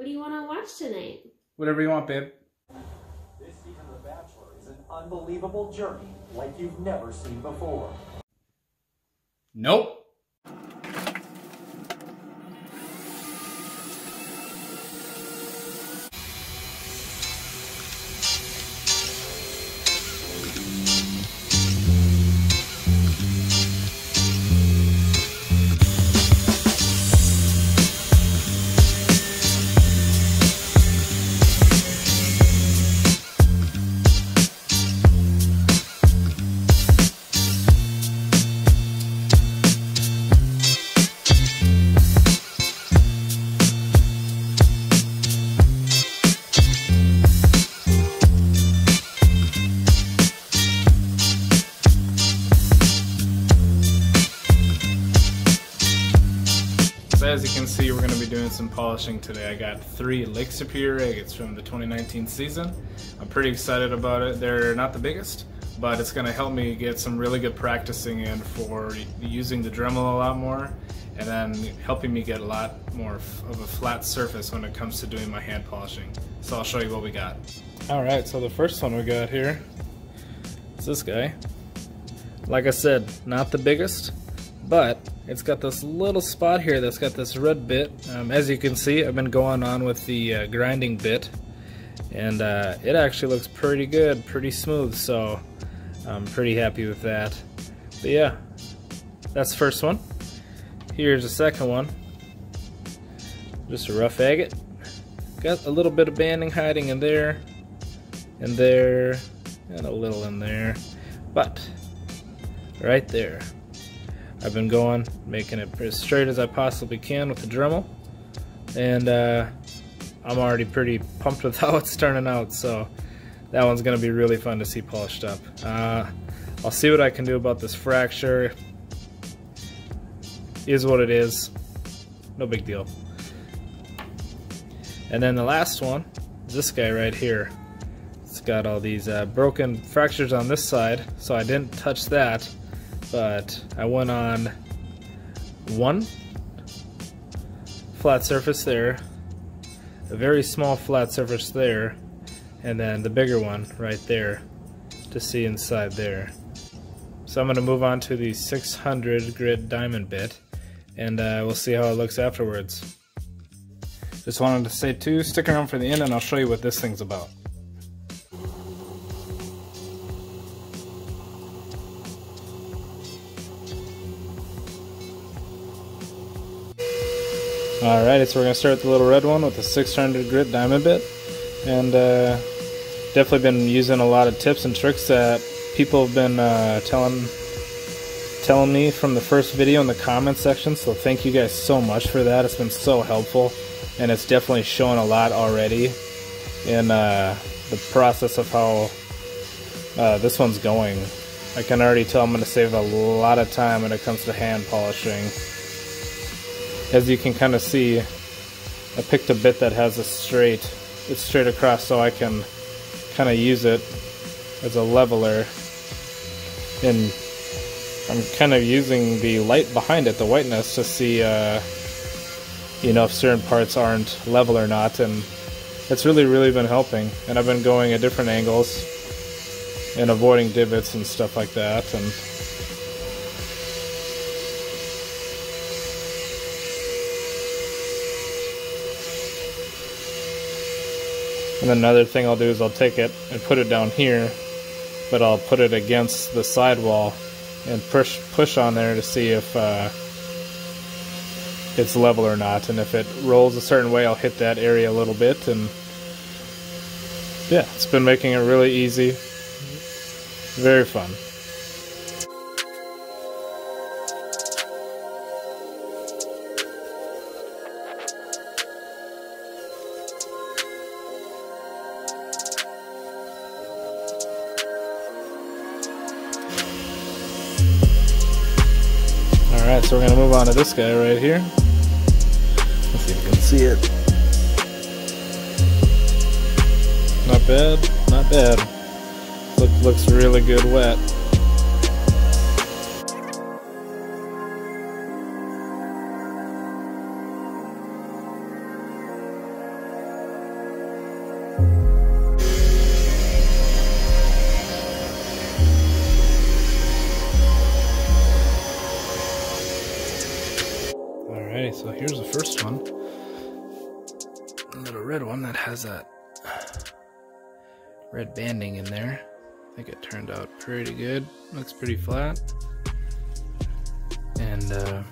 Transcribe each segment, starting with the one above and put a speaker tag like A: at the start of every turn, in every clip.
A: What do you want to watch tonight?
B: Whatever you want, babe.
C: This season of The Bachelor is an unbelievable journey like you've never seen before.
B: Nope. Doing some polishing today. I got three Lake Superior agates from the 2019 season. I'm pretty excited about it. They're not the biggest, but it's going to help me get some really good practicing in for using the Dremel a lot more and then helping me get a lot more of a flat surface when it comes to doing my hand polishing. So I'll show you what we got. Alright, so the first one we got here is this guy. Like I said, not the biggest, but it's got this little spot here that's got this red bit. Um, as you can see, I've been going on with the uh, grinding bit, and uh, it actually looks pretty good, pretty smooth, so I'm pretty happy with that. But yeah, that's the first one. Here's the second one. Just a rough agate. Got a little bit of banding hiding in there, and there, and a little in there, but right there. I've been going, making it as straight as I possibly can with the Dremel, and uh, I'm already pretty pumped with how it's turning out, so that one's going to be really fun to see polished up. Uh, I'll see what I can do about this fracture. Is what it is. No big deal. And then the last one is this guy right here. It's got all these uh, broken fractures on this side, so I didn't touch that but I went on one flat surface there, a very small flat surface there, and then the bigger one right there to see inside there. So I'm going to move on to the 600 grit diamond bit, and uh, we'll see how it looks afterwards. Just wanted to say too, stick around for the end and I'll show you what this thing's about. Alrighty, so we're going to start with the little red one with the 600 grit diamond bit. And uh, definitely been using a lot of tips and tricks that people have been uh, telling telling me from the first video in the comment section. So thank you guys so much for that. It's been so helpful. And it's definitely showing a lot already in uh, the process of how uh, this one's going. I can already tell I'm going to save a lot of time when it comes to hand polishing as you can kind of see, I picked a bit that has a straight, it's straight across so I can kind of use it as a leveler. And I'm kind of using the light behind it, the whiteness, to see, uh, you know, if certain parts aren't level or not. And it's really, really been helping. And I've been going at different angles and avoiding divots and stuff like that. And And another thing I'll do is I'll take it and put it down here, but I'll put it against the sidewall and push push on there to see if uh, it's level or not. And if it rolls a certain way, I'll hit that area a little bit. And yeah, it's been making it really easy. Very fun. Alright, so we're going to move on to this guy right here. Let's see if you can see it. Not bad, not bad. Look, looks really good wet. Little red one that has that red banding in there. I think it turned out pretty good. Looks pretty flat. And uh,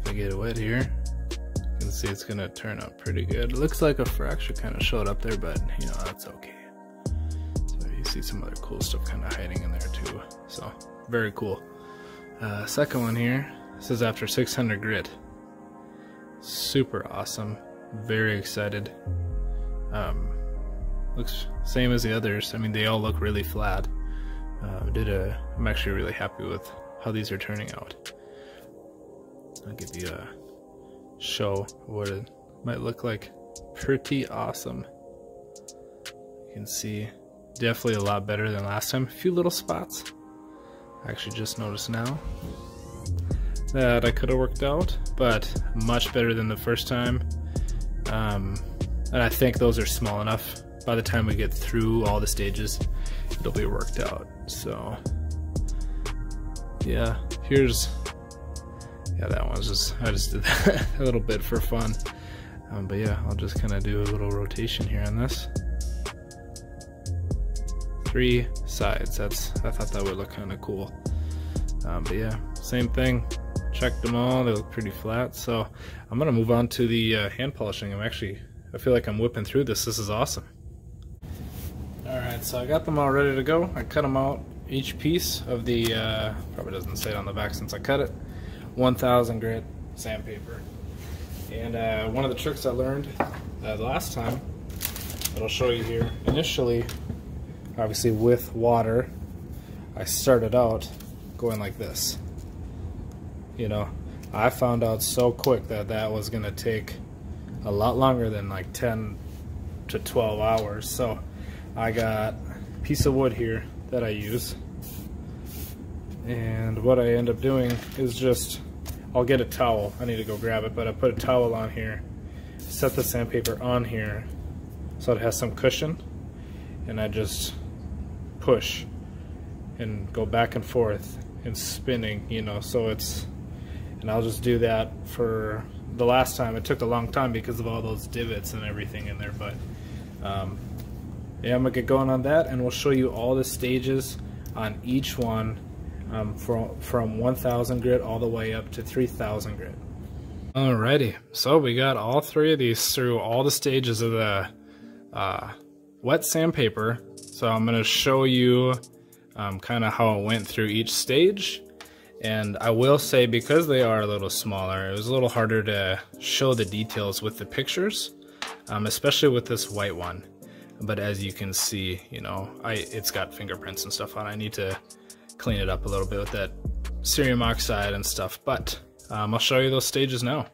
B: if I get it wet here, you can see it's gonna turn out pretty good. It looks like a fracture kind of showed up there, but you know, that's okay. So you see some other cool stuff kind of hiding in there too. So very cool. Uh, second one here, this is after 600 grit. Super awesome. Very excited. Um, looks same as the others. I mean, they all look really flat. Uh, did a. I'm actually really happy with how these are turning out. I'll give you a show what it might look like. Pretty awesome. You can see definitely a lot better than last time. A few little spots. I actually just noticed now that I could have worked out, but much better than the first time. Um, and I think those are small enough. By the time we get through all the stages, it'll be worked out. So, yeah, here's, yeah, that one's just, I just did that a little bit for fun. Um, but yeah, I'll just kind of do a little rotation here on this. Three sides, that's, I thought that would look kind of cool. Um, but yeah, same thing, checked them all. They look pretty flat. So I'm gonna move on to the uh, hand polishing. I'm actually, I feel like I'm whipping through this. This is awesome. All right, so I got them all ready to go. I cut them out each piece of the, uh, probably doesn't say it on the back since I cut it, 1000 grit sandpaper. And uh, one of the tricks I learned uh, last time that I'll show you here, initially, obviously with water, I started out going like this you know, I found out so quick that that was going to take a lot longer than like 10 to 12 hours. So I got a piece of wood here that I use. And what I end up doing is just, I'll get a towel. I need to go grab it, but I put a towel on here, set the sandpaper on here so it has some cushion. And I just push and go back and forth and spinning, you know, so it's and I'll just do that for the last time. It took a long time because of all those divots and everything in there, but um, yeah, I'm gonna get going on that, and we'll show you all the stages on each one um, from from 1,000 grit all the way up to 3,000 grit. Alrighty, so we got all three of these through all the stages of the uh, wet sandpaper. So I'm gonna show you um, kind of how it went through each stage and I will say because they are a little smaller, it was a little harder to show the details with the pictures, um, especially with this white one. But as you can see, you know, I it's got fingerprints and stuff on. I need to clean it up a little bit with that cerium oxide and stuff. But um, I'll show you those stages now.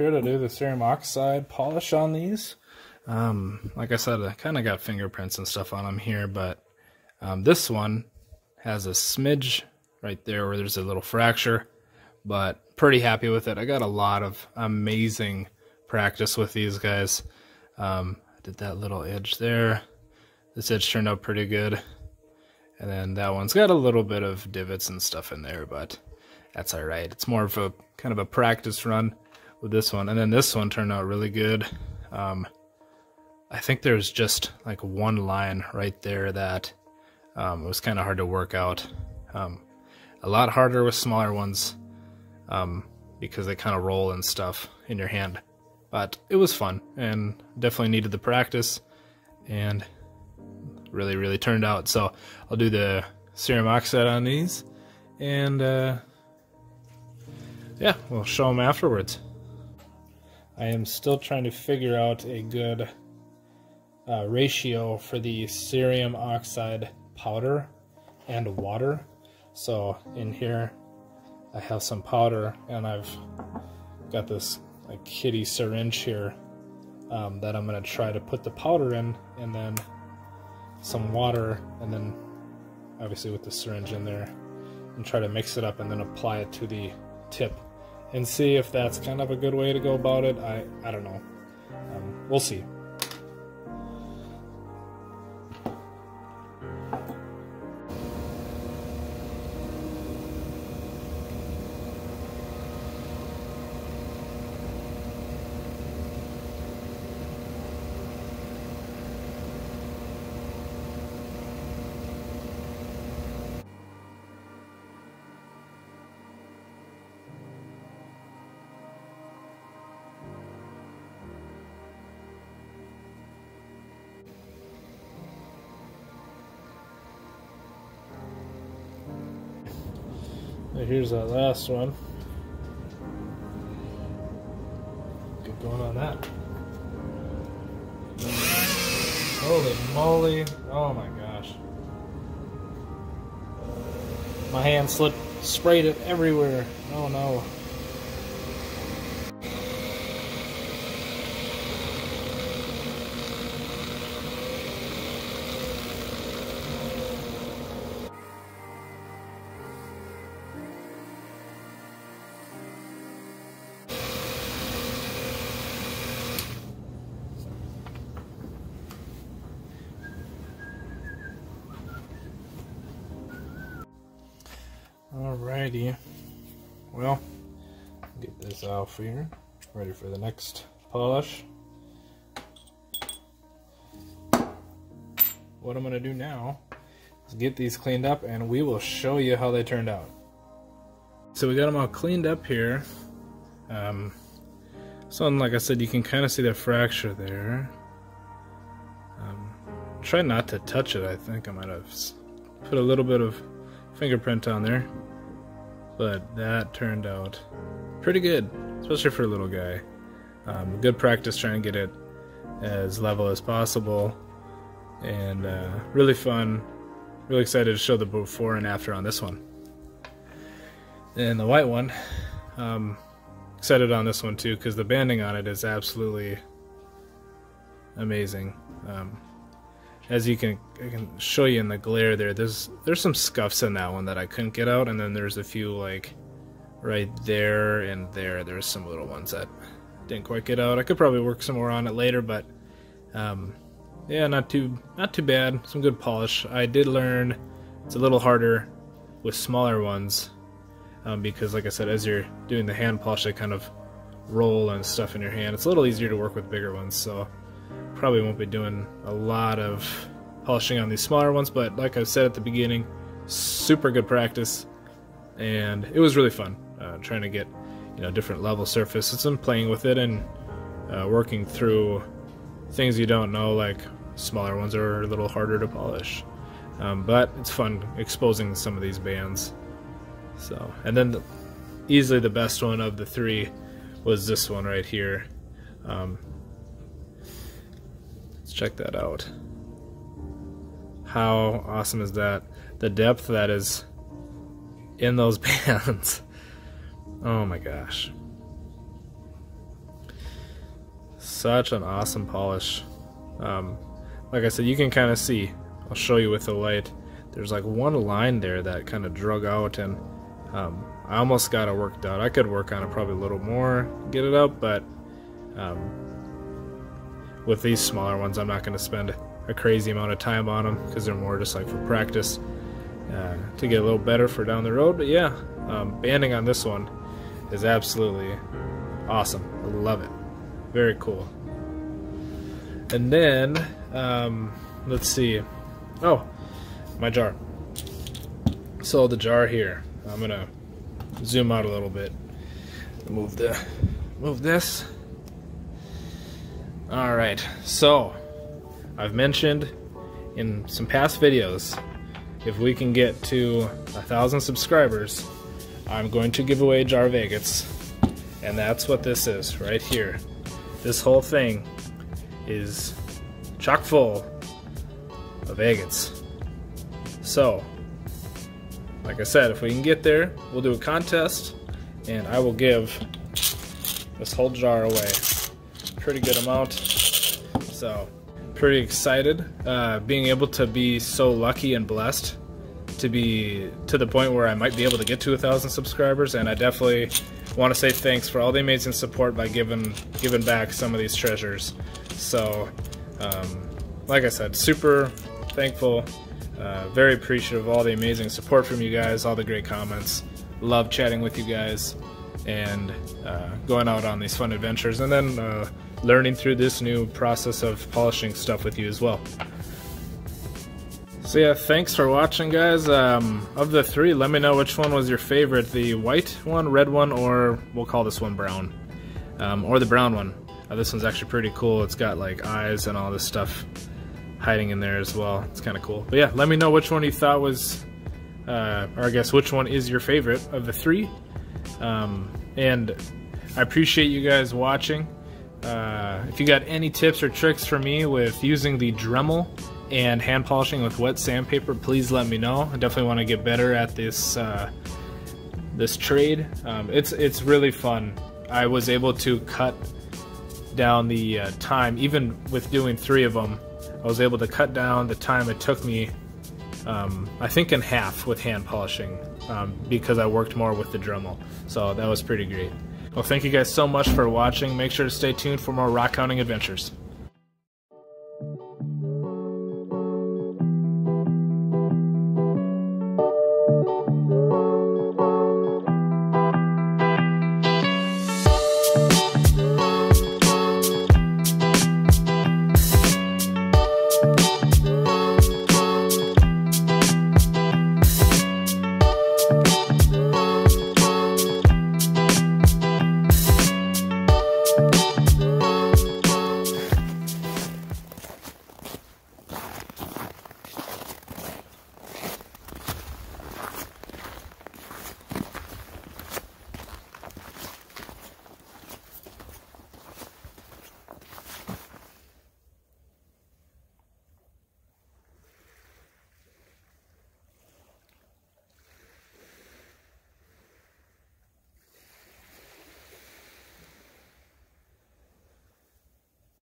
B: Here to do the cerium oxide polish on these. Um, like I said, I kind of got fingerprints and stuff on them here, but um, this one has a smidge right there where there's a little fracture, but pretty happy with it. I got a lot of amazing practice with these guys. Um, I did that little edge there. This edge turned out pretty good. And then that one's got a little bit of divots and stuff in there, but that's all right. It's more of a kind of a practice run with this one, and then this one turned out really good. Um, I think there's just like one line right there that um, was kind of hard to work out. Um, a lot harder with smaller ones um, because they kind of roll and stuff in your hand. But it was fun and definitely needed the practice and really, really turned out. So I'll do the cerium oxide on these and uh, yeah, we'll show them afterwards. I am still trying to figure out a good uh, ratio for the cerium oxide powder and water. So in here I have some powder and I've got this like kitty syringe here um, that I'm going to try to put the powder in and then some water and then obviously with the syringe in there and try to mix it up and then apply it to the tip and see if that's kind of a good way to go about it. I, I don't know. Um, we'll see. Here's that last one. Get going on that. Holy moly. Oh my gosh. My hand slipped, sprayed it everywhere. Oh no. Off here. Ready for the next polish. What I'm going to do now is get these cleaned up and we will show you how they turned out. So we got them all cleaned up here. Um, so like I said, you can kind of see the fracture there. Um, try not to touch it, I think I might have put a little bit of fingerprint on there. But that turned out pretty good, especially for a little guy. Um, good practice trying to get it as level as possible. And uh, really fun. Really excited to show the before and after on this one. And the white one, um, excited on this one too because the banding on it is absolutely amazing. Um, as you can I can show you in the glare there, there's there's some scuffs in that one that I couldn't get out, and then there's a few like right there and there. There's some little ones that didn't quite get out. I could probably work some more on it later, but um, yeah, not too not too bad. Some good polish. I did learn it's a little harder with smaller ones um, because, like I said, as you're doing the hand polish, they kind of roll and stuff in your hand. It's a little easier to work with bigger ones, so probably won't be doing a lot of polishing on these smaller ones, but like I said at the beginning, super good practice, and it was really fun uh, trying to get you know different level surfaces and playing with it and uh, working through things you don't know, like smaller ones are a little harder to polish. Um, but it's fun exposing some of these bands. So, and then the, easily the best one of the three was this one right here. Um, Let's check that out. How awesome is that? The depth that is in those bands. Oh my gosh. Such an awesome polish. Um, like I said, you can kind of see. I'll show you with the light. There's like one line there that kind of drug out, and um, I almost got it worked out. I could work on it probably a little more, get it out, but um, with these smaller ones, I'm not going to spend a crazy amount of time on them because they're more just like for practice. uh, to get a little better for down the road. But yeah, um, banding on this one is absolutely awesome. I love it. Very cool. And then, um, let's see. Oh, my jar. So the jar here. I'm gonna zoom out a little bit. Move the, move this. All right. So I've mentioned in some past videos, if we can get to a thousand subscribers, I'm going to give away jar of agates, and that's what this is right here. This whole thing is chock full of agates. So, like I said, if we can get there, we'll do a contest, and I will give this whole jar away. Pretty good amount. So, pretty excited. Uh, being able to be so lucky and blessed to be to the point where I might be able to get to a thousand subscribers, and I definitely want to say thanks for all the amazing support by giving giving back some of these treasures. So, um, like I said, super thankful, uh, very appreciative of all the amazing support from you guys, all the great comments. Love chatting with you guys and uh, going out on these fun adventures, and then uh, learning through this new process of polishing stuff with you as well. So yeah, thanks for watching, guys. Um, of the three, let me know which one was your favorite: the white one, red one, or we'll call this one brown, um, or the brown one. Uh, this one's actually pretty cool. It's got like eyes and all this stuff hiding in there as well. It's kind of cool. But yeah, let me know which one you thought was, uh, or I guess which one is your favorite of the three. Um, and I appreciate you guys watching. Uh, if you got any tips or tricks for me with using the Dremel and hand polishing with wet sandpaper, please let me know. I definitely want to get better at this uh, this trade. Um, it's it's really fun. I was able to cut down the uh, time, even with doing three of them. I was able to cut down the time it took me, um, I think, in half with hand polishing um, because I worked more with the Dremel. So that was pretty great. Well, thank you guys so much for watching. Make sure to stay tuned for more rock hounding adventures.